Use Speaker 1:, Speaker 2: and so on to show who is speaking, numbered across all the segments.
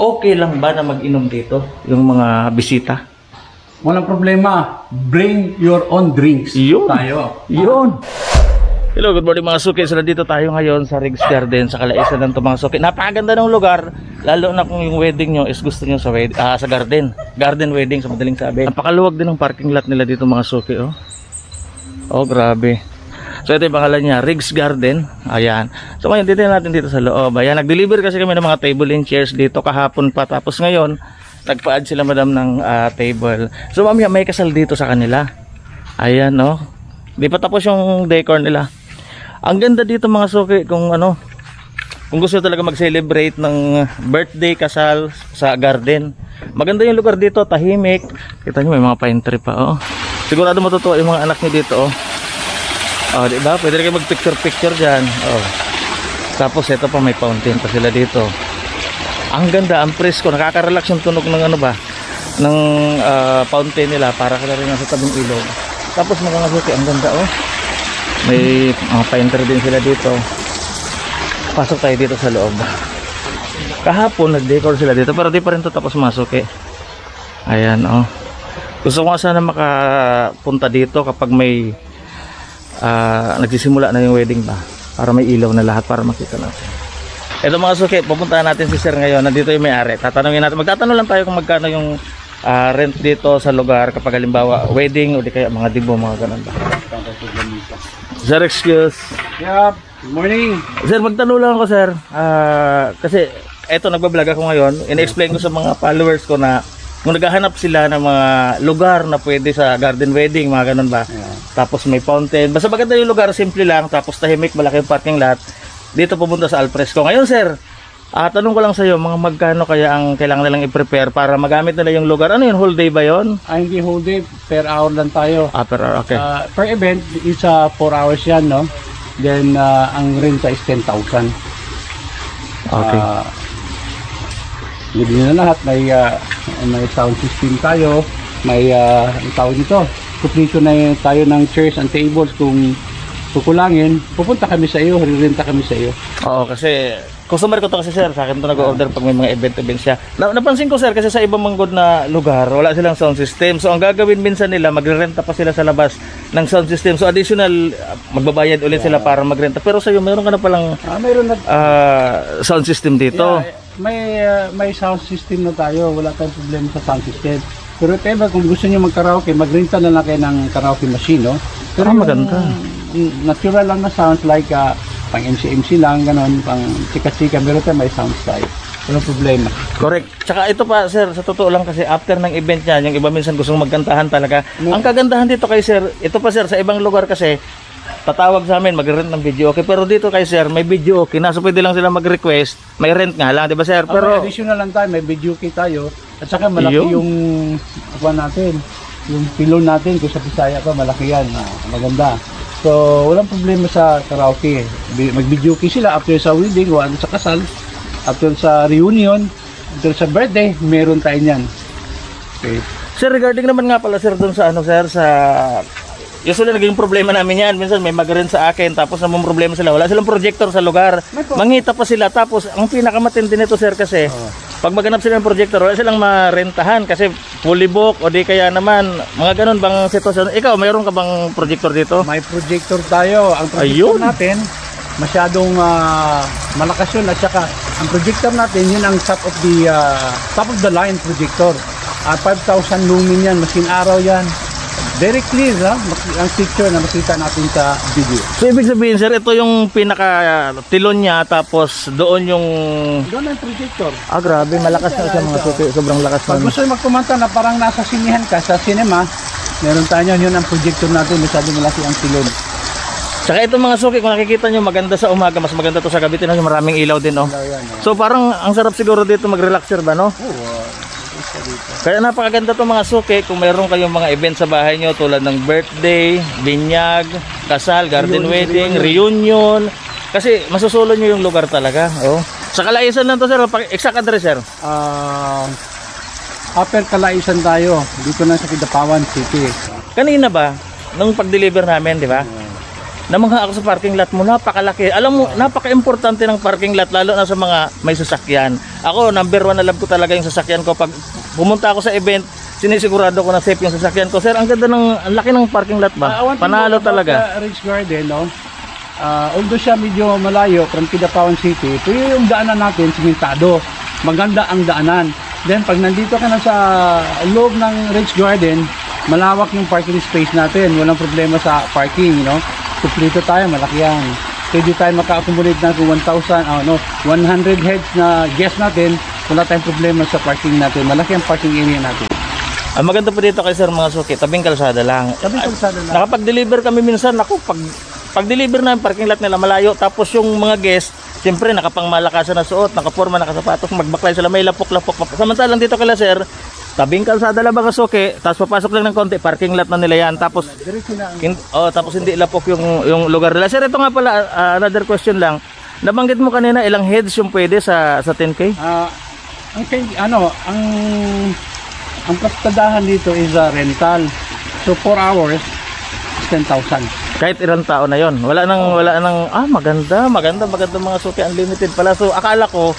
Speaker 1: okay lang ba na mag-inom dito yung mga bisita?
Speaker 2: Walang problema. Bring your own drinks.
Speaker 1: Yun.
Speaker 2: Tayo.
Speaker 1: Yun. Hello, good morning mga suki. So nandito tayo ngayon sa Riggs Garden sa Kalaisan ng mga suki. Napakaganda ng lugar, lalo na kung yung wedding nyo is gusto nyo sa, wed ah, sa garden. Garden wedding sa madaling sabi. Napakaluwag din ng parking lot nila dito mga suki. Oh, oh grabe. So ito yung pangalan niya, Riggs Garden. Ayan. So ngayon dito natin dito sa loob. Ayan, nag-deliver kasi kami ng mga table and chairs dito kahapon pa. Tapos ngayon, nagpa-add sila madam ng ah, table. So mamaya may kasal dito sa kanila. Ayan, no. Di pa tapos yung decor nila. Ang ganda dito mga suki kung ano, kung gusto talaga mag-celebrate ng birthday, kasal sa garden. Maganda yung lugar dito, tahimik. Kita niyo may mga pine tree pa, oh. Sigurado matutuwa yung mga anak niyo dito, oh. Oh, di ba? Pwede rin kayo mag-picture-picture diyan. Oh. Tapos ito pa may fountain pa sila dito. Ang ganda, ang presko, nakaka-relax yung tunog ng ano ba? ng ah, fountain nila para ka rin nasa tabing ilog. Tapos mga suki, ang ganda, oh. May mga painter din sila dito. Pasok tayo dito sa loob. Kahapon nag-decor sila dito pero di pa rin to tapos masok eh. Ayan oh. Gusto ko sana makapunta dito kapag may ah, nagsisimula na yung wedding ba para may ilaw na lahat para makita natin. Ito mga suki, pupuntahan natin si sir ngayon. Nandito yung may-ari. Tatanungin natin. Magtatanong lang tayo kung magkano yung ah, rent dito sa lugar kapag halimbawa wedding o di kaya mga dibo, mga ganun ba. Sir, excuse.
Speaker 2: Yeah. Good morning.
Speaker 1: Sir, magtanong lang ako, sir. Ah, kasi eto nagba-vlog ako ngayon. Ina-explain ko sa mga followers ko na kung naghahanap sila ng mga lugar na pwede sa garden wedding, mga ganun ba?
Speaker 2: Yeah.
Speaker 1: Tapos may fountain. Basta maganda yung lugar, simple lang. Tapos tahimik, malaki yung parking lot. Dito pumunta sa Alfresco. Ngayon, sir, ah, tanong ko lang sa iyo, mga magkano kaya ang kailangan nilang i-prepare para magamit nila yung lugar? Ano yun, whole day ba yon?
Speaker 2: Ah, hindi whole day. Per hour lang tayo.
Speaker 1: Ah, per hour, okay.
Speaker 2: Ah, per event, is 4 hours yan, no? Then, ah, ang renta is 10,000.
Speaker 1: Okay.
Speaker 2: Ah, libre na lahat. May, ah, may sound system tayo. May, uh, ang tawag nito, completion na tayo ng chairs and tables kung kukulangin, pupunta kami sa iyo, rirenta kami sa iyo.
Speaker 1: Oo, kasi customer ko to kasi sir, sa akin to nag-order pag may mga event-event siya. Na, napansin ko sir, kasi sa ibang manggod na lugar, wala silang sound system. So ang gagawin minsan nila, magrerenta pa sila sa labas ng sound system. So additional, uh, magbabayad ulit sila para magrenta. Pero sa iyo, meron ka na palang
Speaker 2: Ah, mayroon na
Speaker 1: ah, sound system dito.
Speaker 2: Yeah, may ah, may sound system na tayo, wala tayong problema sa sound system. Pero if ever, kung gusto niyo mag-karaoke, magrenta na lang kayo ng karaoke machine, no? Pero
Speaker 1: Ah,
Speaker 2: yung,
Speaker 1: maganda.
Speaker 2: mm, natural lang na sounds like ah, pang MC-MC lang, ganon, pang chika-chika, pero tayo may sounds tayo. Walang problema.
Speaker 1: Correct. Tsaka ito pa sir, sa totoo lang kasi after ng event niyan, yung iba minsan gustong magkantahan talaga. Ang kagandahan dito kay sir, ito pa sir, sa ibang lugar kasi, tatawag sa amin, mag-rent ng video okay. Pero dito kay sir, may video okay na. So pwede lang sila mag-request. May rent nga lang, di ba sir?
Speaker 2: Pero,
Speaker 1: Pero,
Speaker 2: additional lang tayo, may video key tayo, at saka malaki
Speaker 1: Yun.
Speaker 2: yung, apa natin, yung pilon natin, kung sa Bisaya pa, malaki yan, ah, maganda. So, walang problema sa karaoke. Mag-video key sila after sa wedding, o ano sa kasal, after sa reunion, after sa birthday, meron tayo niyan. Okay.
Speaker 1: sir, regarding naman nga pala sir dun sa ano sir, sa... Usually naging problema namin yan. Minsan may mag-rent sa akin, tapos namang problema sila. Wala silang projector sa lugar. Mangita pa sila. Tapos, ang pinakamatindi nito sir kasi, pag maganap sila ng projector, wala silang marentahan kasi fully book o di kaya naman, mga ganun bang sitwasyon. Ikaw, mayroon ka bang projector dito?
Speaker 2: May projector tayo. Ang projector
Speaker 1: Ayun.
Speaker 2: natin, masyadong ah, malakas yun. At saka, ang projector natin, yun ang top of the ah, top of the line projector. Ah, 5,000 lumen yan, maskin araw yan. Very clear, ha? Ang picture na makita natin sa video.
Speaker 1: So, ibig sabihin sir, ito yung pinaka tilon niya, tapos doon yung...
Speaker 2: Doon ang projector.
Speaker 1: Ah, grabe, malakas na siya mga suki. Sobrang lakas
Speaker 2: Pag
Speaker 1: na.
Speaker 2: gusto mo magkumanta na parang nasa sinihan ka sa cinema, meron tayo yun, ang projector natin, masyadong malaki ang tilon.
Speaker 1: Tsaka itong mga suki, kung nakikita nyo, maganda sa umaga, mas maganda to sa gabi. Tinan nyo, maraming ilaw din, oh.
Speaker 2: Yan, oh.
Speaker 1: So, parang ang sarap siguro dito mag-relax, sir, ba, no?
Speaker 2: Oo, ah, isa dito.
Speaker 1: Kaya napakaganda to mga suki kung mayroon kayong mga event sa bahay nyo tulad ng birthday, binyag, kasal, garden
Speaker 2: Reunion,
Speaker 1: wedding, reunion. Kasi masusulo nyo yung lugar talaga. Oh. Sa kalaisan lang to sir, exact address sir.
Speaker 2: Ah, upper Kalaisan tayo, dito na sa Kidapawan City.
Speaker 1: Kanina ba, nung pag-deliver namin, di ba? Namangha ako sa parking lot mo, napakalaki. Alam mo, napaka-importante ng parking lot, lalo na sa mga may sasakyan. Ako, number one na love ko talaga yung sasakyan ko. Pag pumunta ako sa event, sinisigurado ko na safe yung sasakyan ko. Sir, ang ganda ng, ang laki ng parking lot ba?
Speaker 2: Thing
Speaker 1: Panalo talaga.
Speaker 2: Ridge Garden, no? Ah, although siya medyo malayo from Kidapawan City, pero yung daanan natin, simentado. Maganda ang daanan. Then, pag nandito ka na sa loob ng Ridge Garden, malawak yung parking space natin. Walang problema sa parking, you know? Kumpleto tayo, malaki yan. Pwede tayo maka-accommodate na kung 1,000, ah, no, 100 heads na guests natin, wala tayong problema sa parking natin. Malaki ang parking area natin.
Speaker 1: Ang maganda po dito kay Sir mga suki, tabing kalsada lang.
Speaker 2: Ko sa na,
Speaker 1: Nakapag-deliver kami minsan, ako pag pag-deliver na yung parking lot nila malayo, tapos yung mga guest, siyempre nakapangmalakasan na suot, nakaporma, nakasapatos, magbaklay sila, may lapok-lapok. Samantalang dito kala sir, tabing kalsada lang ba kasuki, tapos papasok lang ng konti, parking lot na nila yan, tapos hin- oh, tapos hindi lapok yung yung lugar nila. Sir, ito nga pala ah, another question lang. Nabanggit mo kanina ilang heads yung pwede sa sa 10K?
Speaker 2: Ah, ang kay, ano, ang ang kastadahan dito is a rental. So 4 hours is 10,000.
Speaker 1: Kahit ilang tao na yon. Wala nang wala nang ah maganda, maganda, maganda mga suki unlimited pala. So akala ko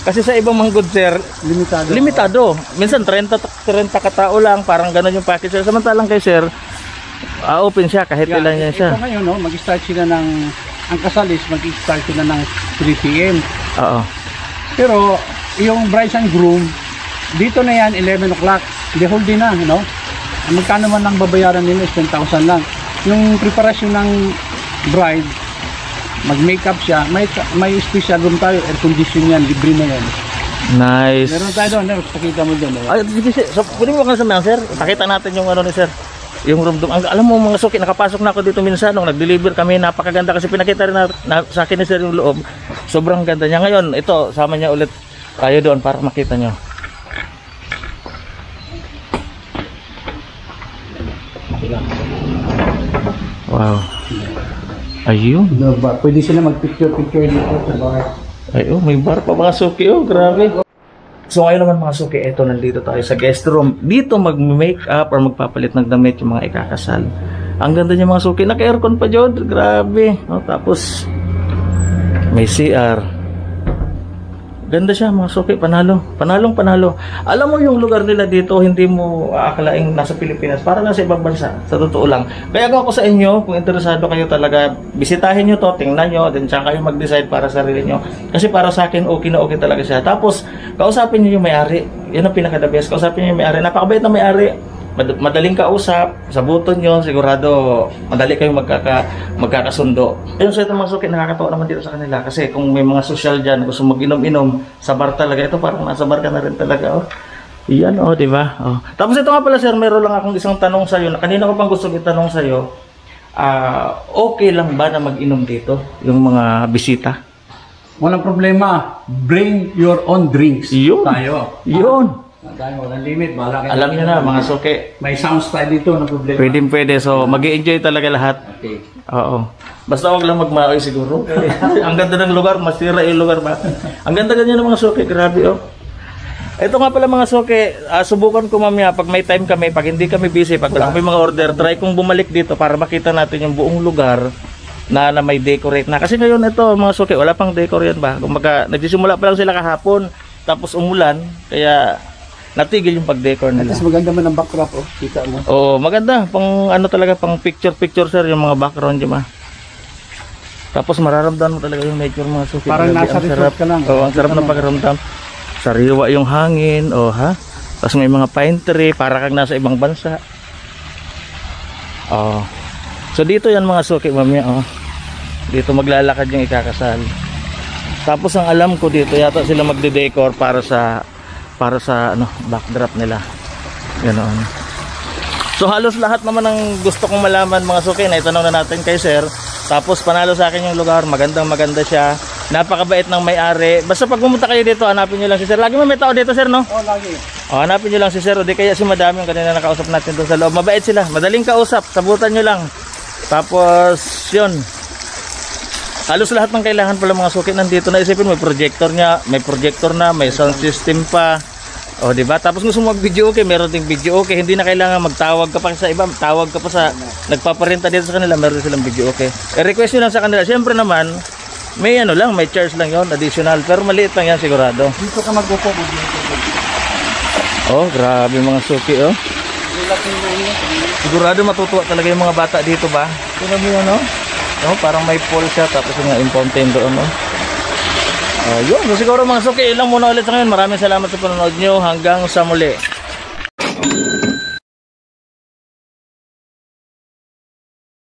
Speaker 1: kasi sa ibang mga good sir,
Speaker 2: Limitado.
Speaker 1: limitado. Minsan 30 ta- 30 katao lang, parang ganun yung package. sir. Samantalang kay sir, ah, open siya kahit
Speaker 2: Yeah,
Speaker 1: ilan yan siya.
Speaker 2: Ito ngayon, no, mag-start sila ng ang kasal is mag-start sila ng 3 p.m.
Speaker 1: Oo.
Speaker 2: Pero yung bride and groom dito na yan 11 o'clock. The whole day na, no? Ang Magkano man ang babayaran nila is 10,000 lang. Yung preparasyon ng bride mag-makeup siya, may may special room tayo, air condition yan, libre na yan.
Speaker 1: Nice.
Speaker 2: Meron tayo doon, no? pakita mo doon. no?
Speaker 1: Ay, sir. So, pwede mo ka sa mga, sir. Pakita natin yung ano ni sir. Yung room doon. Alam mo mga suki, nakapasok na ako dito minsan nung nag-deliver kami. Napakaganda kasi pinakita rin na, na, sa akin ni sir yung loob. Sobrang ganda niya. Ngayon, ito, sama niya ulit tayo doon para makita niyo. Wow. Ayun.
Speaker 2: No, ba, pwede sila mag-picture-picture dito sa bar.
Speaker 1: Ay, oh, may bar pa mga suki, oh, grabe. So ngayon naman mga suki, eto nandito tayo sa guest room. Dito mag-make up or magpapalit ng damit yung mga ikakasal. Ang ganda niya mga suki, naka-aircon pa Jod, grabe. Oh, tapos may CR. Ganda siya mga suki, panalo. Panalong panalo. Alam mo yung lugar nila dito, hindi mo aakalaing nasa Pilipinas, para nasa ibang bansa, sa totoo lang. Kaya ako sa inyo, kung interesado kayo talaga, bisitahin nyo to, tingnan nyo, then tsaka kayo mag-decide para sa sarili nyo. Kasi para sa akin, okay na okay talaga siya. Tapos, kausapin nyo yung may-ari. Yan ang pinaka-the best. Kausapin nyo yung may-ari. Napakabait na may-ari. Mad- madaling kausap, sa buton nyo, sigurado madali kayong magkaka, magkakasundo. Yung sa itong mga suki, nakakatawa naman dito sa kanila kasi kung may mga social dyan, gusto mag-inom-inom sa bar talaga, ito parang nasa bar ka na rin talaga. Oh. Yan oh, di ba? Oh. Tapos ito nga pala sir, meron lang akong isang tanong sa iyo. Kanina ko pang gusto itanong sa iyo. Ah, okay lang ba na mag-inom dito yung mga bisita?
Speaker 2: Walang problema. Bring your own drinks.
Speaker 1: Yun.
Speaker 2: Tayo.
Speaker 1: Yun.
Speaker 2: Tayo, walang limit. Bahala kayo.
Speaker 1: Alam niyo na mga suki.
Speaker 2: May sound style dito na problema.
Speaker 1: Pwede pwede. So, mag enjoy talaga lahat.
Speaker 2: Okay.
Speaker 1: Oo. Basta wag lang magmaoy siguro. ang ganda ng lugar, masira yung lugar ba? Ang ganda ganyan ng mga suki, grabe oh. Ito nga pala mga suki, ah, subukan ko mamaya pag may time kami, pag hindi kami busy, pag wala kami mga order, try kong bumalik dito para makita natin yung buong lugar na, na may decorate na. Kasi ngayon ito mga suki, wala pang decor yan ba? Kumbaga, nagsisimula pa lang sila kahapon, tapos umulan, kaya natigil yung pag-decor
Speaker 2: At
Speaker 1: nila.
Speaker 2: least maganda man ang backdrop. Oh. Kita mo.
Speaker 1: Oo, maganda. Pang ano talaga, pang picture-picture sir, yung mga background dyan ma. Tapos mararamdaman mo talaga yung nature mga suki.
Speaker 2: Parang nasa
Speaker 1: ang
Speaker 2: resort
Speaker 1: sarap.
Speaker 2: ka lang.
Speaker 1: Oo, ang sarap ng pakiramdam. Sariwa yung hangin, oh ha. Tapos may mga pine tree, para kang nasa ibang bansa. Oh. So dito yan mga suki, mamaya, oh. Dito maglalakad yung ikakasal. Tapos ang alam ko dito, yata sila magde-decor para sa para sa ano, backdrop nila. Ganoon. So halos lahat naman ng gusto kong malaman mga suki na itanong na natin kay sir. Tapos panalo sa akin yung lugar, magandang maganda siya. Napakabait ng may-ari. Basta pag pumunta kayo dito, hanapin niyo lang si sir. Lagi mo may tao dito sir, no?
Speaker 2: Oh, lagi.
Speaker 1: O, hanapin niyo lang si sir. O di kaya si madami yung kanina nakausap natin doon sa loob. Mabait sila. Madaling kausap. Sabutan niyo lang. Tapos, yun. Halos lahat ng kailangan pala mga suki nandito na isipin. May projector niya, may projector na, may sound system pa. O, di ba? Tapos gusto mo mag-video okay, meron ding video okay. Hindi na kailangan magtawag ka pa sa iba, tawag ka pa sa nagpaparenta dito sa kanila, meron silang video okay. I-request nyo lang sa kanila. Siyempre naman, may ano lang, may charge lang yon additional. Pero maliit lang yan sigurado.
Speaker 2: Dito ka mag-upo.
Speaker 1: Oh, grabe mga suki, oh. Sigurado matutuwa talaga yung mga bata dito ba? Tingnan mo yun, no? Parang may pool siya tapos yung mga fountain doon, no? Oh, yun. So, siguro mga suki, ilang muna ulit ngayon. Maraming salamat sa panonood nyo. Hanggang sa muli.